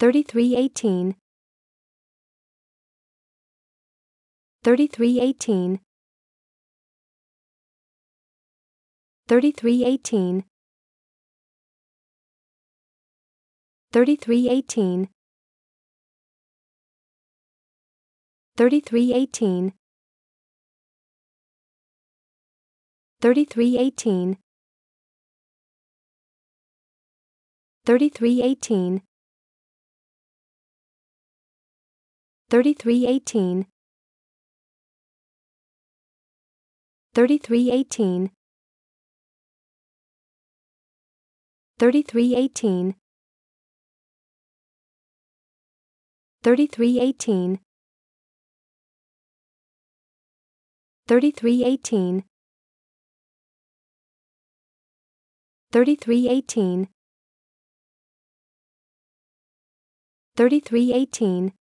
3318 3318 3318 3318 3318 3318 3318 3318 3318 3318 3318 3318 3318 3318